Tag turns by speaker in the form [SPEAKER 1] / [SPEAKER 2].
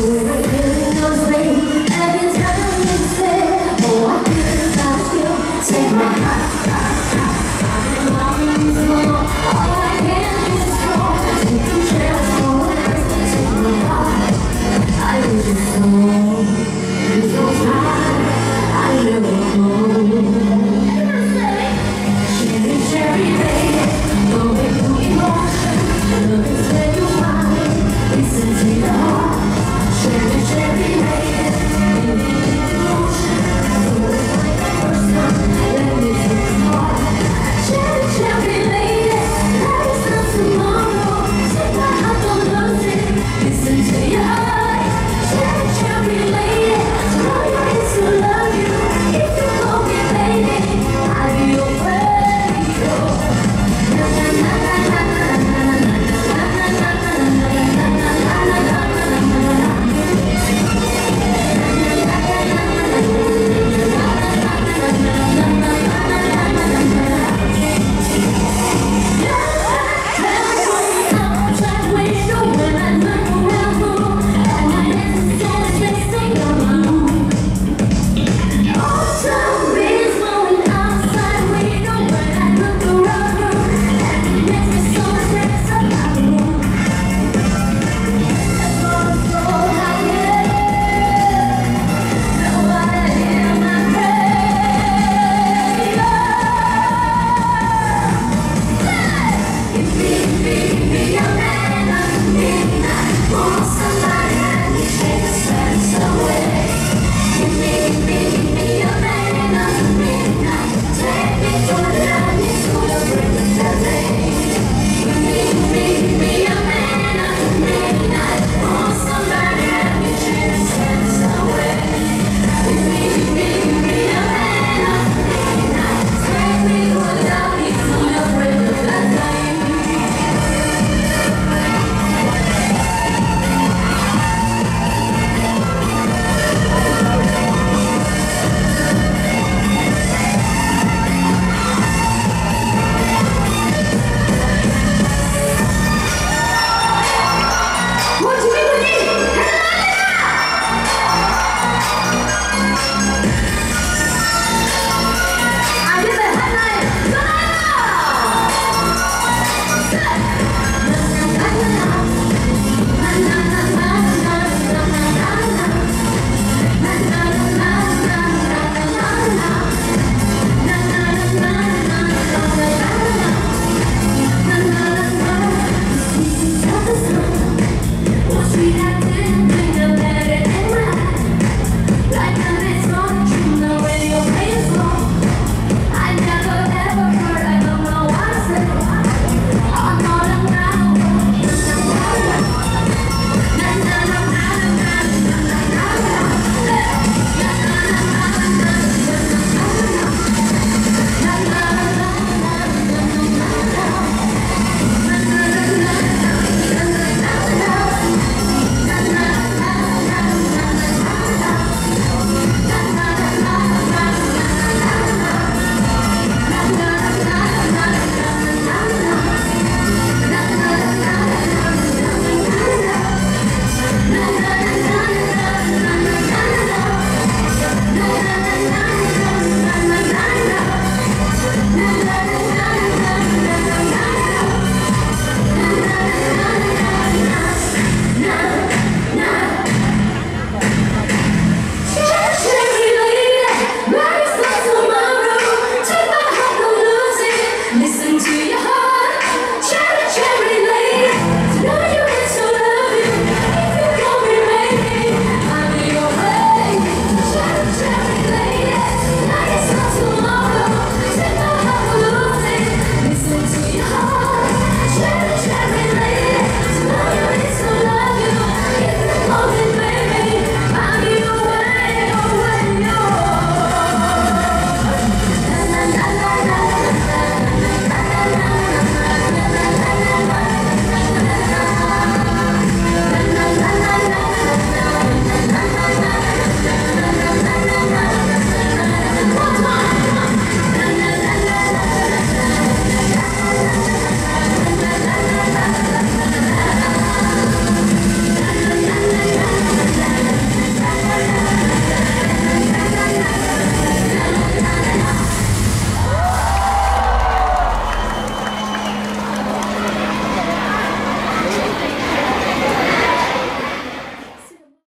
[SPEAKER 1] Yeah.